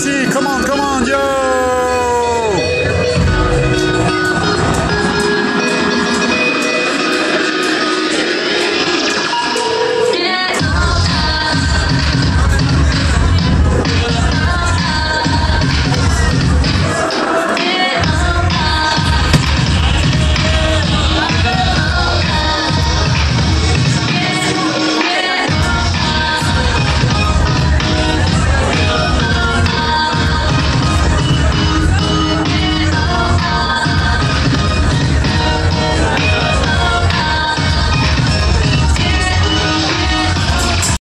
City. Come on.